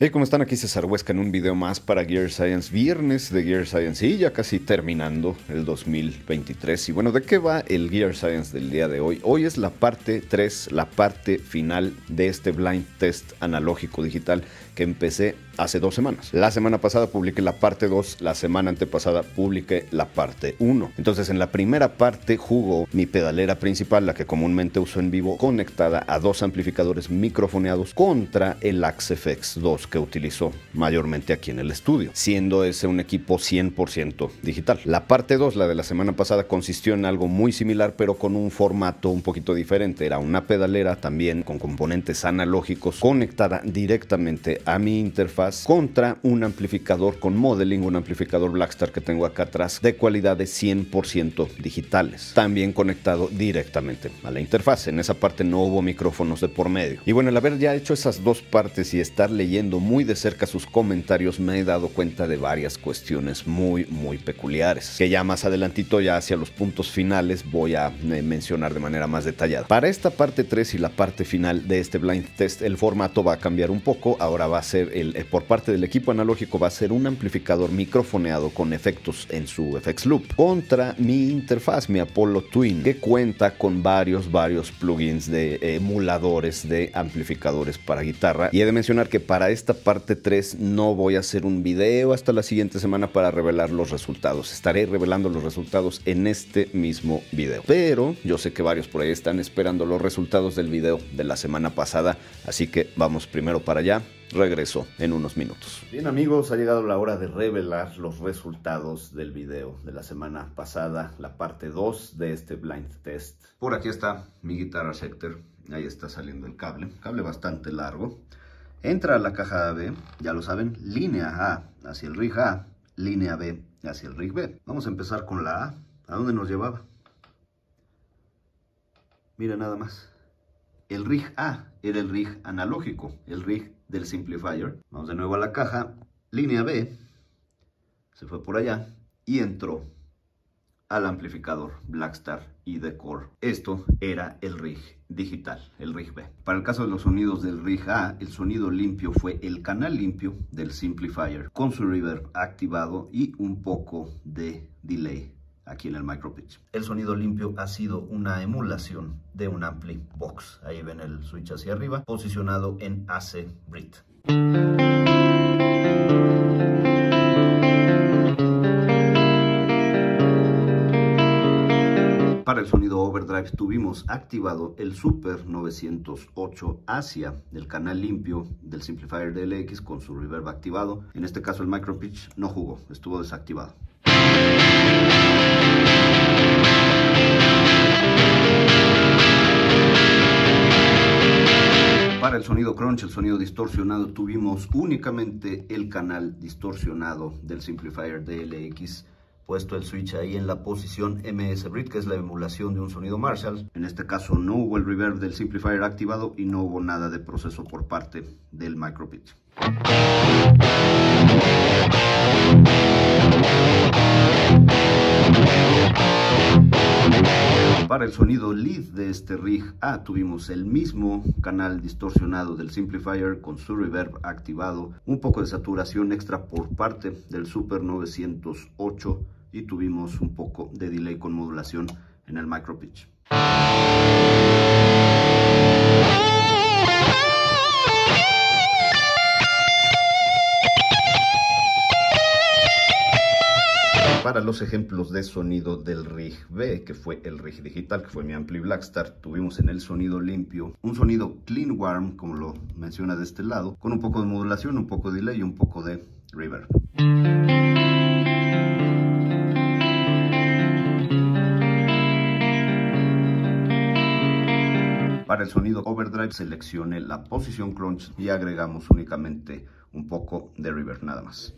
Hey, ¿cómo están? Aquí César Huesca en un video más para Gear Science, viernes de Gear Science y ya casi terminando el 2023. Y bueno, ¿de qué va el Gear Science del día de hoy? Hoy es la parte 3, la parte final de este blind test analógico digital que empecé hace dos semanas. La semana pasada publiqué la parte 2, la semana antepasada publiqué la parte 1. Entonces en la primera parte jugó mi pedalera principal, la que comúnmente uso en vivo, conectada a dos amplificadores microfoneados contra el AxeFX 2 que utilizó mayormente aquí en el estudio, siendo ese un equipo 100% digital. La parte 2, la de la semana pasada, consistió en algo muy similar, pero con un formato un poquito diferente. Era una pedalera también con componentes analógicos conectada directamente a mi interfaz contra un amplificador con modeling, un amplificador Blackstar que tengo acá atrás de cualidades 100% digitales. También conectado directamente a la interfaz. En esa parte no hubo micrófonos de por medio. Y bueno, el haber ya hecho esas dos partes y estar leyendo muy de cerca sus comentarios me he dado cuenta de varias cuestiones muy muy peculiares que ya más adelantito ya hacia los puntos finales voy a eh, mencionar de manera más detallada. Para esta parte 3 y la parte final de este blind test el formato va a cambiar un poco, ahora va a ser el eh, por parte del equipo analógico va a ser un amplificador microfoneado con efectos en su FX Loop contra mi interfaz, mi Apollo Twin, que cuenta con varios varios plugins de emuladores de amplificadores para guitarra y he de mencionar que para esta parte 3 no voy a hacer un video hasta la siguiente semana para revelar los resultados. Estaré revelando los resultados en este mismo video. Pero yo sé que varios por ahí están esperando los resultados del video de la semana pasada, así que vamos primero para allá. Regreso en unos minutos. Bien amigos, ha llegado la hora de revelar los resultados del video de la semana pasada, la parte 2 de este blind test. Por aquí está mi guitarra Schecter, ahí está saliendo el cable, cable bastante largo. Entra a la caja B, ya lo saben, línea A hacia el rig A, línea B hacia el rig B. Vamos a empezar con la A. ¿A dónde nos llevaba? Mira nada más. El rig A era el rig analógico, el rig del simplifier. Vamos de nuevo a la caja. Línea B se fue por allá y entró al amplificador Blackstar y Core. Esto era el rig digital, el rig B. Para el caso de los sonidos del rig A, el sonido limpio fue el canal limpio del simplifier con su reverb activado y un poco de delay aquí en el micropitch. El sonido limpio ha sido una emulación de un ampli box. Ahí ven el switch hacia arriba, posicionado en AC Brit. Para el sonido overdrive tuvimos activado el Super 908 hacia el canal limpio del Simplifier DLX con su reverb activado. En este caso el micro pitch no jugó, estuvo desactivado. Para el sonido crunch, el sonido distorsionado, tuvimos únicamente el canal distorsionado del Simplifier DLX puesto el switch ahí en la posición MS Brit, que es la emulación de un sonido Marshall. En este caso no hubo el reverb del simplifier activado y no hubo nada de proceso por parte del micropitch. Para el sonido lead de este rig A tuvimos el mismo canal distorsionado del simplifier con su reverb activado, un poco de saturación extra por parte del Super 908 y tuvimos un poco de delay con modulación en el micro pitch. Para los ejemplos de sonido del rig B, que fue el rig digital, que fue mi Ampli Blackstar, tuvimos en el sonido limpio un sonido clean warm, como lo menciona de este lado, con un poco de modulación, un poco de delay y un poco de reverb. Para el sonido overdrive seleccione la posición crunch y agregamos únicamente un poco de reverb nada más.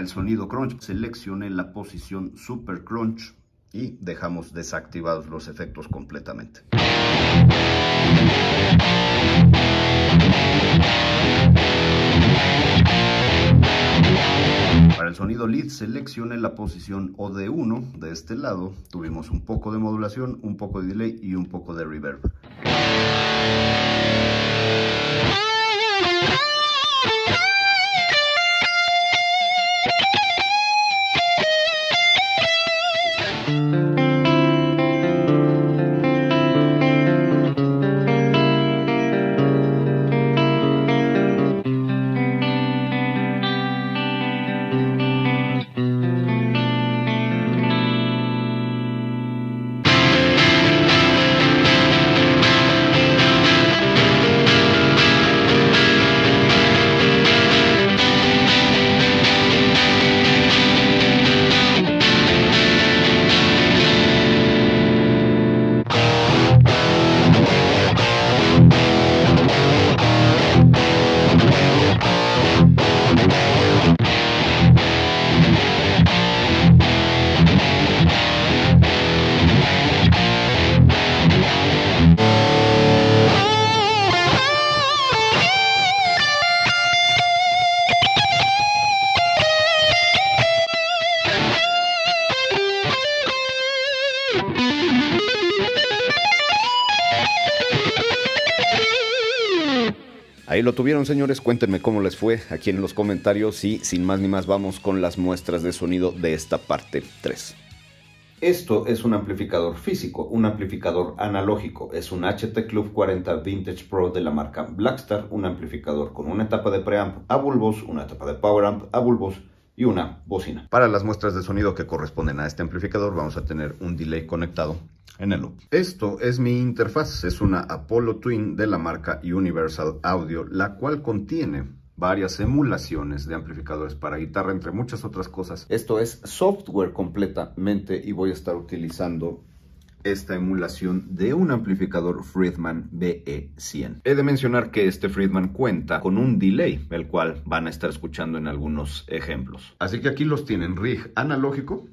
Para el sonido crunch seleccione la posición super crunch y dejamos desactivados los efectos completamente. Para el sonido lead seleccioné la posición OD1 de este lado. Tuvimos un poco de modulación, un poco de delay y un poco de reverb. Lo tuvieron, señores. Cuéntenme cómo les fue aquí en los comentarios y sin más ni más vamos con las muestras de sonido de esta parte 3. Esto es un amplificador físico, un amplificador analógico. Es un HT Club 40 Vintage Pro de la marca Blackstar, un amplificador con una etapa de preamp a bulbos, una etapa de power amp a bulbos y una bocina. Para las muestras de sonido que corresponden a este amplificador vamos a tener un delay conectado en el loop. Esto es mi interfaz, es una Apollo Twin de la marca Universal Audio, la cual contiene varias emulaciones de amplificadores para guitarra, entre muchas otras cosas. Esto es software completamente y voy a estar utilizando esta emulación de un amplificador Friedman BE100. He de mencionar que este Friedman cuenta con un delay, el cual van a estar escuchando en algunos ejemplos. Así que aquí los tienen, rig analógico,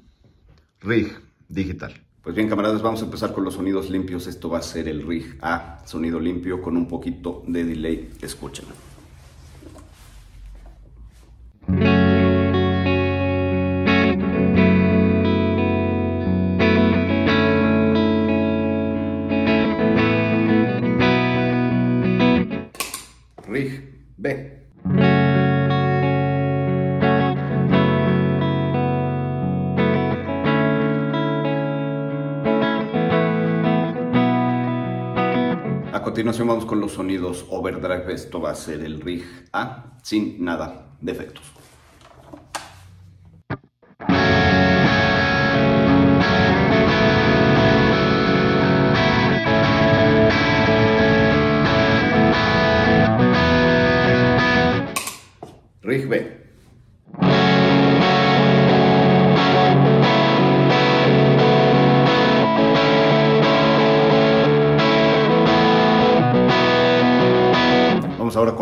rig digital. Pues bien, camaradas, vamos a empezar con los sonidos limpios. Esto va a ser el rig A, sonido limpio con un poquito de delay. Escúchenlo. Continuación vamos con los sonidos overdrive. Esto va a ser el rig A sin nada de efectos.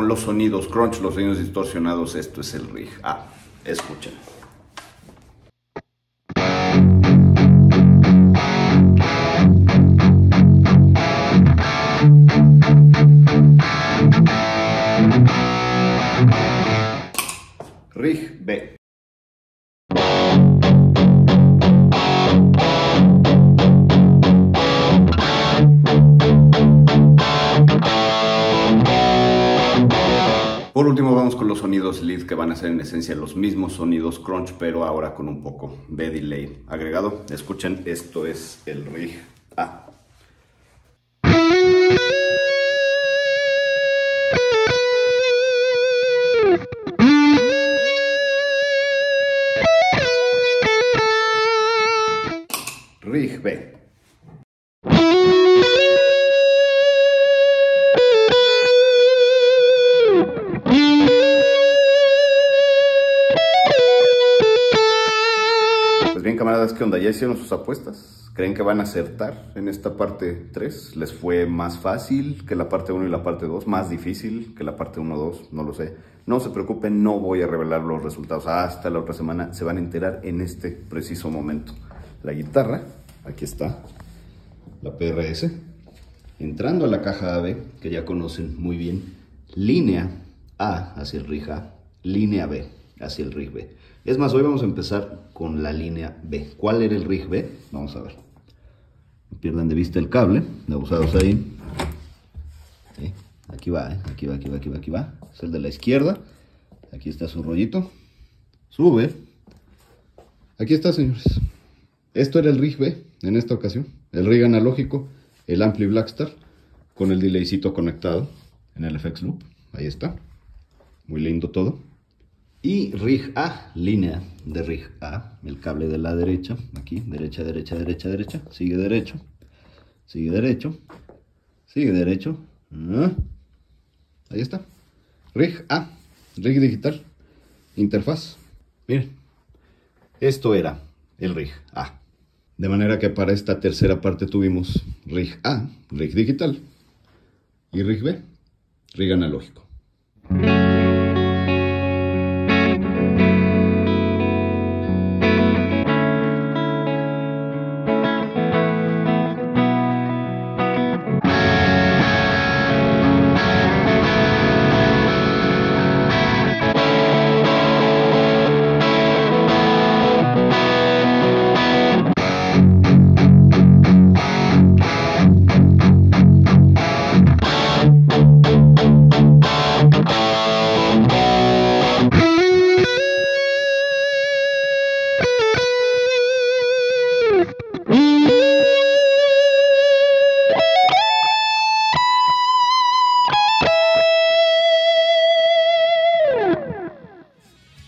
Los sonidos crunch, los sonidos distorsionados. Esto es el rig A. Escuchen. Rig B. último vamos con los sonidos lead que van a ser en esencia los mismos sonidos crunch pero ahora con un poco de delay agregado. Escuchen, esto es el rig A. Rig B. camaradas, ¿qué onda? ¿Ya hicieron sus apuestas? ¿Creen que van a acertar en esta parte 3? ¿Les fue más fácil que la parte 1 y la parte 2? ¿Más difícil que la parte 1-2? No lo sé. No se preocupen, no voy a revelar los resultados. Hasta la otra semana se van a enterar en este preciso momento. La guitarra, aquí está, la PRS, entrando a la caja AB, que ya conocen muy bien, línea A hacia el rig A, línea B hacia el rig B. Es más, hoy vamos a empezar con la línea B. ¿Cuál era el rig B? Vamos a ver. No pierdan de vista el cable, de abusados ahí. Aquí va, ¿eh? aquí va, aquí va, aquí va, aquí va. Es el de la izquierda. Aquí está su rollito. Sube. Aquí está, señores. Esto era el rig B en esta ocasión. El rig analógico, el Ampli Blackstar, con el delaycito conectado en el FX Loop. Ahí está. Muy lindo todo. Y rig A, línea de rig A, el cable de la derecha, aquí, derecha, derecha, derecha, derecha, sigue derecho, sigue derecho, sigue derecho, ah. ahí está, rig A, rig digital, interfaz, miren, esto era el rig A. De manera que para esta tercera parte tuvimos rig A, rig digital, y rig B, rig analógico.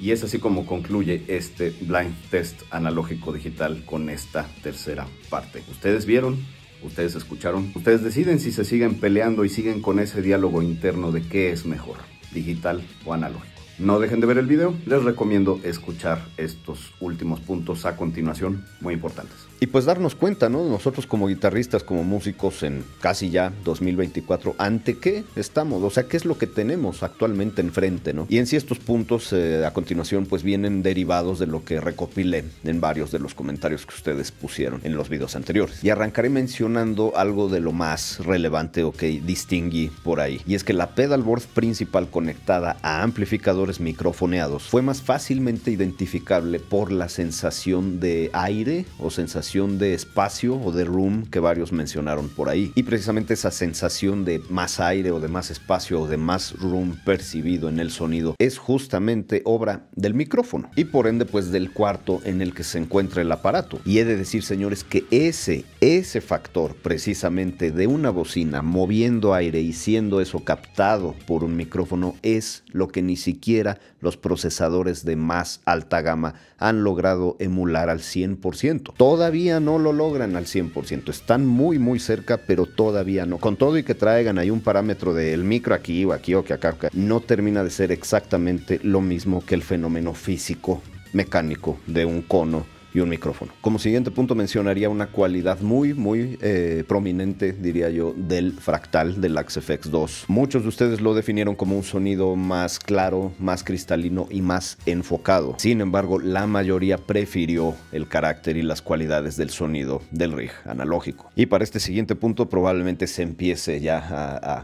Y es así como concluye este blind test analógico digital con esta tercera parte. Ustedes vieron, ustedes escucharon, ustedes deciden si se siguen peleando y siguen con ese diálogo interno de qué es mejor, digital o analógico. No dejen de ver el video, les recomiendo escuchar estos últimos puntos a continuación, muy importantes. Y pues darnos cuenta, ¿no? Nosotros como guitarristas, como músicos en casi ya 2024, ¿ante qué estamos? O sea, ¿qué es lo que tenemos actualmente enfrente, ¿no? Y en sí estos puntos eh, a continuación pues vienen derivados de lo que recopilé en varios de los comentarios que ustedes pusieron en los videos anteriores. Y arrancaré mencionando algo de lo más relevante o que distinguí por ahí. Y es que la pedalboard principal conectada a microfoneados fue más fácilmente identificable por la sensación de aire o sensación de espacio o de room que varios mencionaron por ahí. Y precisamente esa sensación de más aire o de más espacio o de más room percibido en el sonido es justamente obra del micrófono y por ende pues del cuarto en el que se encuentra el aparato. Y he de decir señores que ese, ese factor precisamente de una bocina moviendo aire y siendo eso captado por un micrófono es lo que ni siquiera los procesadores de más alta gama han logrado emular al 100%. Todavía no lo logran al 100%, están muy muy cerca, pero todavía no. Con todo y que traigan ahí un parámetro del micro aquí o aquí o que acá, no termina de ser exactamente lo mismo que el fenómeno físico mecánico de un cono y un micrófono. Como siguiente punto mencionaría una cualidad muy, muy eh, prominente, diría yo, del fractal del Axe FX 2. Muchos de ustedes lo definieron como un sonido más claro, más cristalino y más enfocado. Sin embargo, la mayoría prefirió el carácter y las cualidades del sonido del rig analógico. Y para este siguiente punto probablemente se empiece ya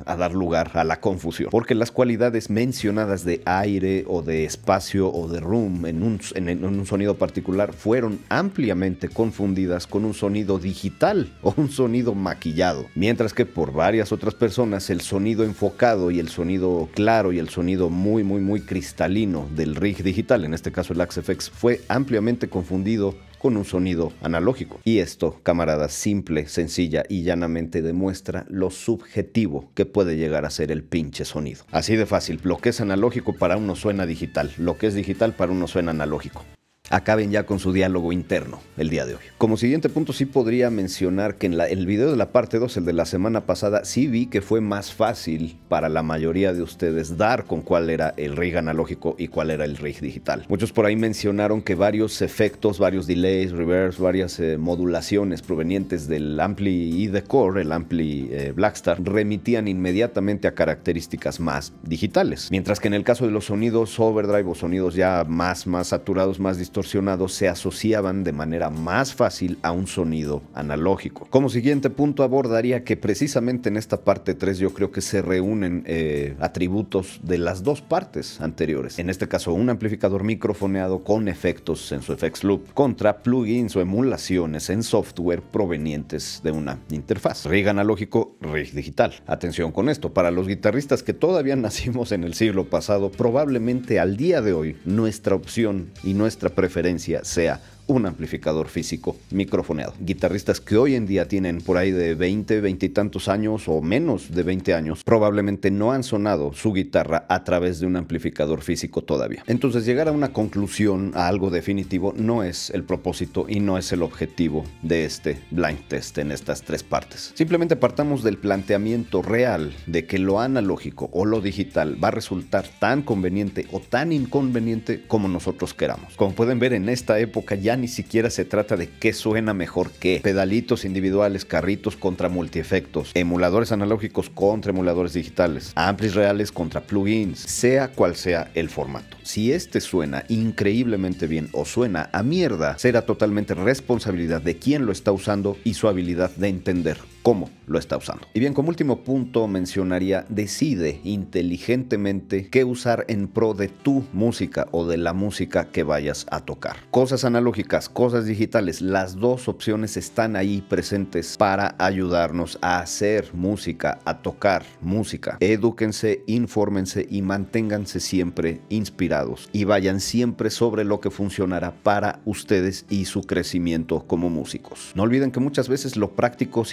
a, dar lugar a la confusión, porque las cualidades mencionadas de aire o de espacio o de room en un, en un sonido particular fueron ampliamente confundidas con un sonido digital o un sonido maquillado, mientras que por varias otras personas el sonido enfocado y el sonido claro y el sonido muy muy muy cristalino del rig digital, en este caso el FX, fue ampliamente confundido con un sonido analógico. Y esto, camaradas, simple, sencilla y llanamente demuestra lo subjetivo que puede llegar a ser el pinche sonido. Así de fácil, lo que es analógico para uno suena digital, lo que es digital para uno suena analógico acaben ya con su diálogo interno el día de hoy. Como siguiente punto sí podría mencionar que en el video de la parte 2, el de la semana pasada, sí vi que fue más fácil para la mayoría de ustedes dar con cuál era el rig analógico y cuál era el rig digital. Muchos por ahí mencionaron que varios efectos, varios delays, reverse, varias eh, modulaciones provenientes del Ampli de Core, el Ampli eh, Blackstar, remitían inmediatamente a características más digitales. Mientras que en el caso de los sonidos overdrive o sonidos ya más, más saturados, más distorsionados, se asociaban de manera más fácil a un sonido analógico. Como siguiente punto abordaría que precisamente en esta parte 3 yo creo que se reúnen eh, atributos de las dos partes anteriores. En este caso un amplificador microfoneado con efectos en su FX Loop contra plugins o emulaciones en software provenientes de una interfaz. Rig analógico, rig digital. Atención con esto, para los guitarristas que todavía nacimos en el siglo pasado, probablemente al día de hoy nuestra opción y nuestra preferencia sea un amplificador físico microfoneado. Guitarristas que hoy en día tienen por ahí de 20, 20 y tantos años o menos de 20 años, probablemente no han sonado su guitarra a través de un amplificador físico todavía. Entonces llegar a una conclusión, a algo definitivo, no es el propósito y no es el objetivo de este blind test en estas tres partes. Simplemente partamos del planteamiento real de que lo analógico o lo digital va a resultar tan conveniente o tan inconveniente como nosotros queramos. Como pueden ver en esta época ya ni siquiera se trata de qué suena mejor que pedalitos individuales, carritos contra multiefectos, emuladores analógicos contra emuladores digitales, amplis reales contra plugins, sea cual sea el formato. Si este suena increíblemente bien o suena a mierda, será totalmente responsabilidad de quien lo está usando y su habilidad de entender cómo lo está usando. Y bien, como último punto mencionaría, decide inteligentemente qué usar en pro de tu música o de la música que vayas a tocar. Cosas analógicas, cosas digitales, las dos opciones están ahí presentes para ayudarnos a hacer música, a tocar música. Edúquense, infórmense y manténganse siempre inspirados y vayan siempre sobre lo que funcionará para ustedes y su crecimiento como músicos. No olviden que muchas veces lo práctico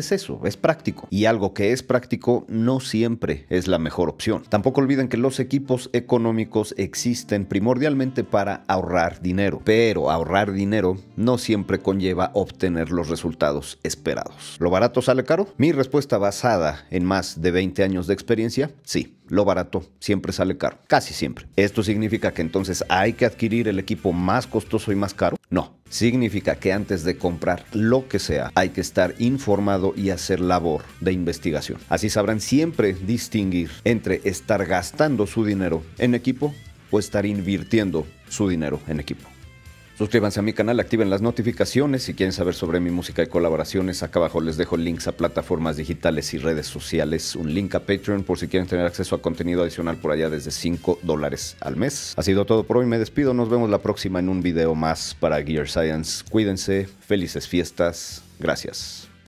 es eso, es práctico. Y algo que es práctico no siempre es la mejor opción. Tampoco olviden que los equipos económicos existen primordialmente para ahorrar dinero, pero ahorrar dinero no siempre conlleva obtener los resultados esperados. ¿Lo barato sale caro? Mi respuesta basada en más de 20 años de experiencia, sí lo barato siempre sale caro, casi siempre. ¿Esto significa que entonces hay que adquirir el equipo más costoso y más caro? No, significa que antes de comprar lo que sea hay que estar informado y hacer labor de investigación. Así sabrán siempre distinguir entre estar gastando su dinero en equipo o estar invirtiendo su dinero en equipo. Suscríbanse a mi canal, activen las notificaciones. Si quieren saber sobre mi música y colaboraciones, acá abajo les dejo links a plataformas digitales y redes sociales. Un link a Patreon por si quieren tener acceso a contenido adicional por allá desde 5 dólares al mes. Ha sido todo por hoy, me despido. Nos vemos la próxima en un video más para Gear Science. Cuídense, felices fiestas. Gracias.